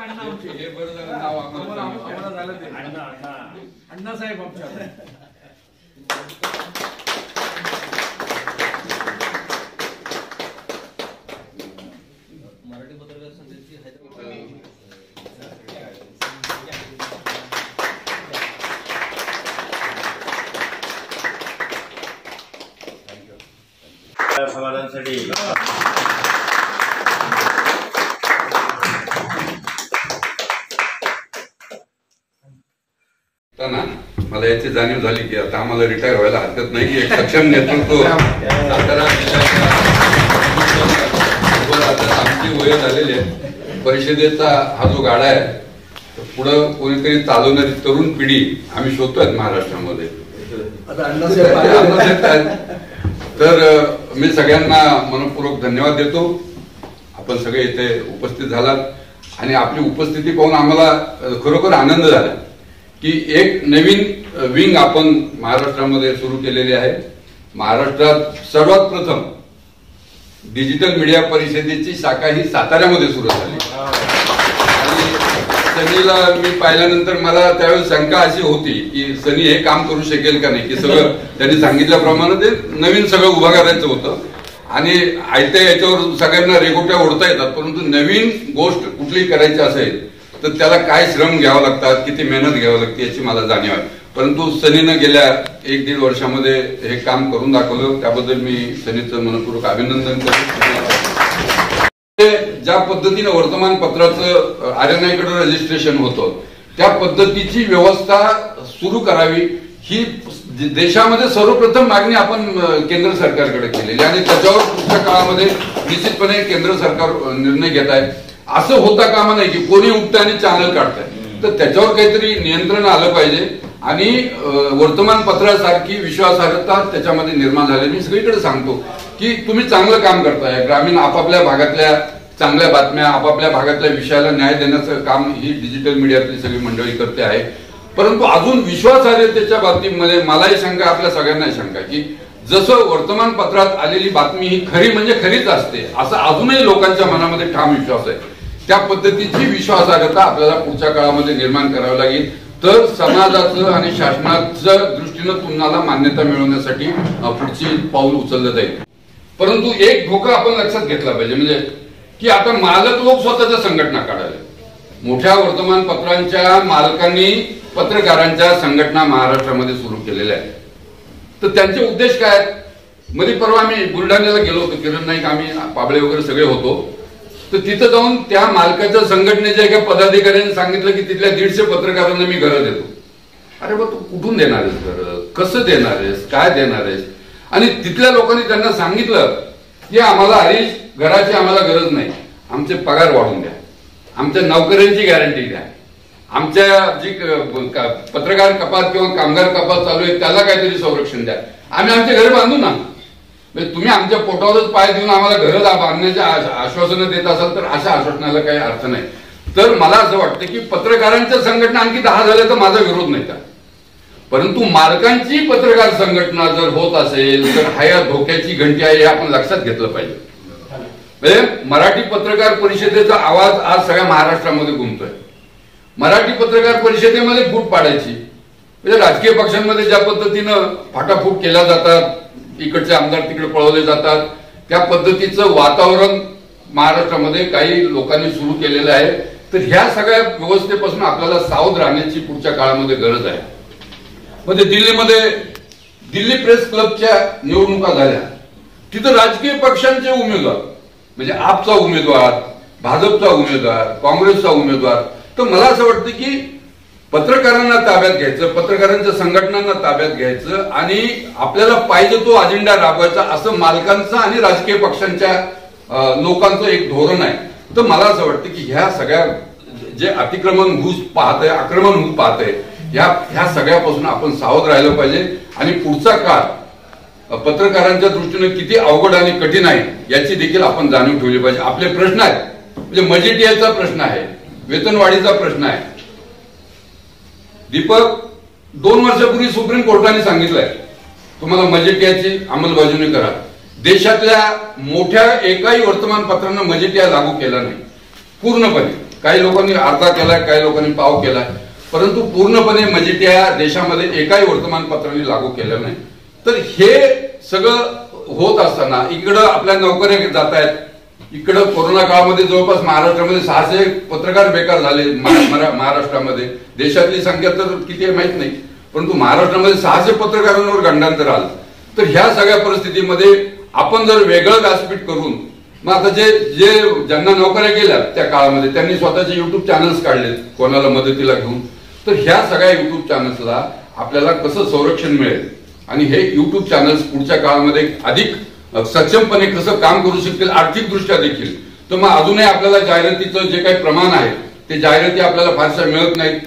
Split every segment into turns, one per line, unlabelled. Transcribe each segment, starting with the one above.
अण्णा आमचे.
हे बरं झालं नाव आम्हाला
आम्हाला
सांगितलं.
आम्हाला झालं ते अण्णासाहेब आमच्या
मराठी पत्रकार संघाची हैदराबाद
असताना मला याची जाणीव झाली की आता आम्हाला रिटायर व्हायला हरकत नाही एक सक्षम नेतृत्व आमची वय झालेली आहे. परिषदेचा हा जो गाडा आहे पुढं कोणीतरी चालवणारी तरुण पिढी आम्ही शोधतोय महाराष्ट्रामध्ये. तर मी सगळ्यांना मनपूर्वक धन्यवाद देतो. आपण सगळे इथे उपस्थित झालात. आणि आपली उपस्थिती पाहून आम्हाला खरोखर आनंद झाला. की एक नवीन विंग आपण महाराष्ट्रामध्ये सुरू केलेली आहे. महाराष्ट्रात सर्वात प्रथम डिजिटल मीडिया परिषदेची शाखा ही साताऱ्यामध्ये सुरू झाली. आणि सनीला मी पाहिल्यानंतर मला त्यावेळेस शंका अशी होती की सनी हे काम करू शकेल का नाही? की सगळं त्यांनी सांगितल्याप्रमाणे ते नवीन सगळं उभं करायचं होतं. आणि आयत्या याच्यावर सगळ्यांना रेगोट्या ओढता येतात परंतु नवीन गोष्ट कुठली करायची असेल तर त्याला काय श्रम घ्यावं लागतात किती मेहनत घ्यावं लागते याची मला जाणीव आहे. परंतु सनीनं गेल्या एक दीड वर्षामध्ये हे काम करून दाखवलं. त्याबद्दल मी सनीचं मनपूर्वक अभिनंदन करतो. म्हणजे ज्या पद्धतीनं वर्तमानपत्राचं आरएनआयकडे रजिस्ट्रेशन होतं त्या पद्धतीची व्यवस्था सुरू करावी ही देशामध्ये सर्वप्रथम मागणी आपण केंद्र सरकारकडे केलेली आणि त्याच्यावर पुढच्या काळामध्ये निश्चितपणे केंद्र सरकार निर्णय घेत आहे. असं होता कामा नाही की कोणी उठतं आणि चॅनल काढतंय. तर त्याच्यावर काहीतरी नियंत्रण आलं पाहिजे. आणि वर्तमानपत्रासारखी विश्वासार्हता त्याच्यामध्ये निर्माण झाली. मी सगळीकडे सांगतो की तुम्ही चांगलं काम करताय. ग्रामीण आपापल्या भागातल्या चांगल्या बातम्या आपापल्या भागातल्या विषयाला न्याय देण्याचं काम ही डिजिटल मीडियातली सगळी मंडळी करते आहे. परंतु अजून विश्वासार्हतेच्या बाबतीमध्ये मलाही शंका आपल्या सगळ्यांनाही शंका की जसं वर्तमानपत्रात आलेली बातमी ही खरी म्हणजे खरीच असते असं अजूनही लोकांच्या मनामध्ये ठाम विश्वास आहे. त्या पद्धतीची विश्वासार्हता आपल्याला पुढच्या काळामध्ये निर्माण करावी लागेल. तर समाजाचं आणि शासनाच्या दृष्टीनं तुम्हाला मान्यता मिळवण्यासाठी पुढची पाऊल उचललं जाईल. परंतु एक धोका आपण लक्षात घेतला पाहिजे म्हणजे की आता मालक लोक स्वतःच्या संघटना काढायला मोठ्या वर्तमानपत्रांच्या मालकांनी पत्रकारांच्या संघटना महाराष्ट्रामध्ये सुरू केलेल्या आहेत. तर त्यांचे उद्देश काय आहेत? मध्ये परवा आम्ही बुलढाण्याला गेलो होतो किरण नाईक आम्ही पाबळे वगैरे सगळे होतो. तर तिथं जाऊन त्या मालकाच्या संघटनेच्या एका पदाधिकाऱ्यांनी सांगितलं की तिथल्या दीडशे पत्रकारांना मी घरं देतो. अरे बा तू कुठून देणार आहेस घर? कसं देणार आहेस? काय देणार आहेस? आणि तिथल्या लोकांनी त्यांना सांगितलं की आम्हाला हरीश घराची आम्हाला गरज नाही. आमचे पगार वाढून द्या. आमच्या नोकऱ्यांची गॅरंटी द्या. आमच्या जी पत्रकार कपात किंवा कामगार कपात चालू आहे त्याला काहीतरी संरक्षण द्या. आम्ही आमचे घर बांधू ना. म्हणजे तुम्ही आमच्या पोटावरच पाय देऊन आम्हाला घरं बांधण्याचे आश्वासनं देत असाल तर अशा आश्वासनाला काही अर्थ नाही. तर मला असं वाटतं की पत्रकारांच्या संघटना आणखी दहा झाल्या तर माझा विरोध नाही त्या परंतु मालकांची पत्रकार संघटना जर होत असेल तर हा या धोक्याची घंटी आहे हे आपण लक्षात घेतलं पाहिजे. म्हणजे मराठी पत्रकार परिषदेचा आवाज आज सगळ्या महाराष्ट्रामध्ये घुमतोय. मराठी पत्रकार परिषदेमध्ये फूट पाडायची. म्हणजे राजकीय पक्षांमध्ये ज्या पद्धतीनं फाटाफूट केल्या जातात इकडचे आमदार तिकडे पळवले जातात. त्या पद्धतीचं वातावरण महाराष्ट्रामध्ये काही लोकांनी सुरू केलेलं आहे. तर ह्या सगळ्या व्यवस्थेपासून आपल्याला सावध राहण्याची पुढच्या काळामध्ये गरज आहे. म्हणजे दिल्लीमध्ये दिल्ली प्रेस क्लबच्या निवडणुका झाल्या. तिथं राजकीय पक्षांचे उमेदवार म्हणजे आपचा उमेदवार भाजपचा उमेदवार काँग्रेसचा उमेदवार तर मला असं वाटतं की पत्रकारांना ताब्यात घ्यायचं पत्रकारांच्या संघटनांना ताब्यात घ्यायचं आणि आपल्याला पाहिजे तो अजेंडा राबवायचा असं मालकांचं आणि राजकीय पक्षांच्या लोकांचं एक धोरण आहे. तर मला असं वाटतं की ह्या सगळ्या जे अतिक्रमण होऊ पाहत आहे आक्रमण होऊ पाहत आहे ह्या ह्या सगळ्यापासून आपण सावध राहिलं पाहिजे. आणि पुढचा काळ पत्रकारांच्या दृष्टीने किती अवघड आणि कठीण आहे याची देखील आपण जाणीव ठेवली पाहिजे. आपले प्रश्न आहेत. म्हणजे मजिटियाचा प्रश्न आहे वेतनवाढीचा प्रश्न आहे. दीपक दोन वर्षापूर्वी सुप्रीम कोर्टाने सांगितलंय. तुम्हाला मजेटियाची अंमलबजावणी करा. देशातल्या मोठ्या एकाही वर्तमानपत्रांना मजेटिया लागू केला नाही. पूर्णपणे. काही लोकांनी अर्धा केलाय काही लोकांनी पाव केलाय. परंतु पूर्णपणे मजेटिया या देशामध्ये एकाही वर्तमानपत्राने लागू केलं नाही. तर हे सगळं होत असताना इकडं आपल्या नोकऱ्या जात आहेत इकडं कोरोना काळामध्ये जवळपास महाराष्ट्रामध्ये सहाशे पत्रकार बेकार झाले महाराष्ट्रामध्ये. देशातली संख्या तर किती आहे माहीत नाही. परंतु महाराष्ट्रामध्ये सहाशे पत्रकारांवर गंडांतर आलं. तर ह्या सगळ्या परिस्थितीमध्ये आपण जर वेगळं व्यासपीठ करून मग आता जे जे ज्यांना नोकऱ्या गेल्या त्या काळामध्ये त्यांनी स्वतःचे युट्यूब चॅनल्स काढले कोणाला मदतीला घेऊन. तर ह्या सगळ्या युट्यूब चॅनल्सला आपल्याला कसं संरक्षण मिळेल? आणि हे युट्यूब चॅनल्स पुढच्या काळामध्ये अधिक सक्षमपणे कसं काम करू शकतील आर्थिक दृष्ट्या देखील. तर मग अजूनही आपल्याला जाहिरातीचं जे काही प्रमाण आहे ते जाहिराती आपल्याला फारशा मिळत नाहीत.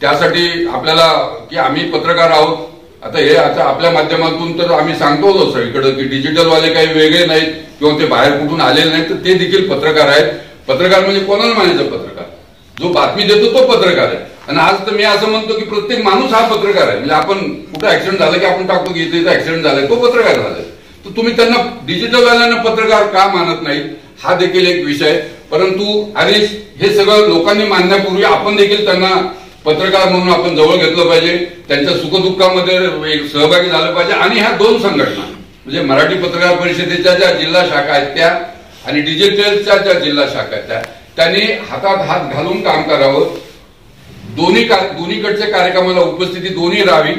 त्यासाठी आपल्याला की आम्ही पत्रकार आहोत आता हे आता आपल्या माध्यमातून तर आम्ही सांगतो सगळीकडं की डिजिटल वाले काही वेगळे नाहीत किंवा ते बाहेर कुठून आलेले नाहीत तर ते देखील पत्रकार आहेत. पत्रकार म्हणजे कोणाला म्हणायचं पत्रकार? जो बातमी देतो तो पत्रकार आहे. आणि आज तर मी असं म्हणतो की प्रत्येक माणूस हा पत्रकार आहे. म्हणजे आपण कुठं ऍक्सिडेंट झालं की आपण टाकतो की इथे इथं ऍक्सिडेंट झालाय तो पत्रकार झालाय. तर तुम्ही त्यांना डिजिटल वाल्यांना पत्रकार का मानत नाही? हा देखील एक विषय. परंतु हरीश हे सगळं लोकांनी मानण्यापूर्वी आपण देखील त्यांना पत्रकार म्हणून आपण जवळ घेतलं पाहिजे. त्यांच्या सुखदुःखामध्ये सहभागी झालं पाहिजे. आणि ह्या दोन संघटना म्हणजे मराठी पत्रकार परिषदेच्या ज्या जिल्हा शाखा आहेत त्या आणि डिजिटलच्या ज्या जिल्हा शाखा आहेत त्या त्यांनी हातात हात घालून काम करावं. दोन्ही का- दोन्हीकडच्या कार्यक्रमाला उपस्थिती दोन्ही राहावी.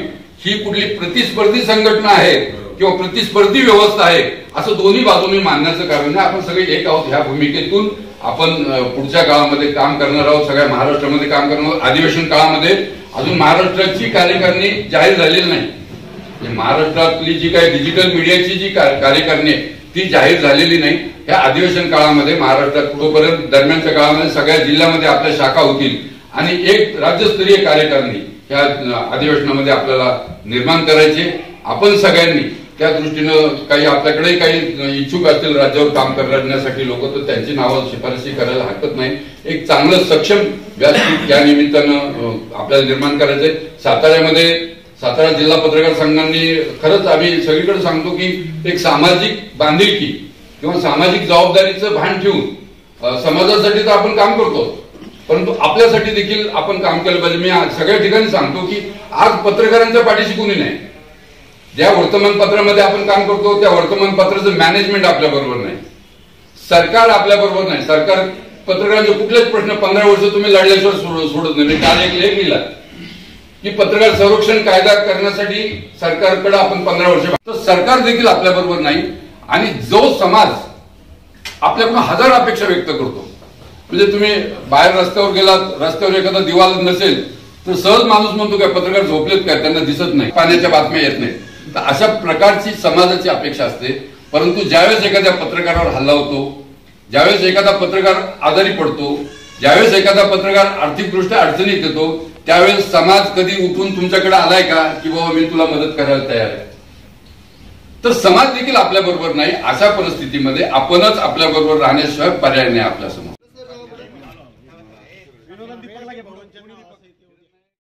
ही कुठली प्रतिस्पर्धी संघटना आहे किंवा प्रतिस्पर्धी व्यवस्था आहे असं दोन्ही बाजूने मानण्याचं कारण नाही आपण सगळे एक आहोत ह्या भूमिकेतून. आपण पुढच्या काळामध्ये काम करणार आहोत सगळ्या महाराष्ट्रामध्ये काम करणार आहोत. अधिवेशन काळामध्ये अजून महाराष्ट्राची कार्यकारिणी जाहीर झालेली नाही. म्हणजे महाराष्ट्रातली जी काही डिजिटल मीडियाची जी का- कार्यकारिणी आहे ती जाहीर झालेली नाही. ह्या अधिवेशन काळामध्ये महाराष्ट्रात तोपर्यंत दरम्यानच्या काळामध्ये सगळ्या जिल्ह्यामध्ये आपल्या शाखा होतील आणि एक राज्यस्तरीय कार्यकारिणी ह्या अधिवेशनामध्ये आपल्याला निर्माण करायचे आपण सगळ्यांनी त्या दृष्टीनं काही आपल्याकडे काही इच्छुक असतील राज्यावर काम करण्यासाठी लोक तर त्यांची नावं शिफारशी करायला हरकत नाही. एक चांगलं सक्षम व्यासपीठ या निमित्तानं आपल्याला निर्माण करायचंय. साताऱ्यामध्ये सातारा जिल्हा पत्रकार संघांनी खरंच आम्ही सगळीकडे सांगतो की एक सामाजिक बांधिलकी किंवा सामाजिक जबाबदारीचं भान ठेवून समाजासाठी तर आपण काम करतो. परंतु आपल्यासाठी देखील आपण काम केलं पाहिजे. मी सगळ्या ठिकाणी सांगतो की आज पत्रकारांच्या पाठीशी कोणी नाही. ज्या वर्तमानपत्रामध्ये आपण काम करतो त्या वर्तमानपत्राचं मॅनेजमेंट आपल्या बरोबर नाही. सरकार आपल्या बरोबर नाही. सरकार पत्रकारांचे कुठलेच प्रश्न पंधरा वर्ष तुम्ही लढल्याशिवाय सोडत नाही. मी काल एक लेख लिहिला. की पत्रकार संरक्षण कायदा करण्यासाठी सरकारकडे आपण पंधरा वर्ष तर सरकार देखील आपल्या बरोबर नाही. आणि जो समाज आपल्याकडून हजार अपेक्षा व्यक्त करतो. म्हणजे तुम्ही बाहेर रस्त्यावर गेलात रस्त्यावर एखादा दिवाल नसेल तर सहज माणूस म्हणतो काय पत्रकार झोपलेत काय? त्यांना दिसत नाही. पाण्याच्या बातम्या येत नाही तर अशा प्रकारची समाजाची अपेक्षा असते. परंतु ज्यावेळेस एखाद्या पत्रकारावर हल्ला होतो ज्यावेळेस एखादा पत्रकार आजारी पडतो ज्यावेळेस एखादा पत्रकार आर्थिकदृष्ट्या अडचणीत येतो त्यावेळेस समाज कधी उठून तुमच्याकडे आलाय का की बाबा मी तुला मदत करायला तयार आहे? तर समाज देखील आपल्या बरोबर नाही. अशा परिस्थितीमध्ये आपणच आपल्या बरोबर राहण्याशिवाय पर्याय नाही आपल्यासमोर.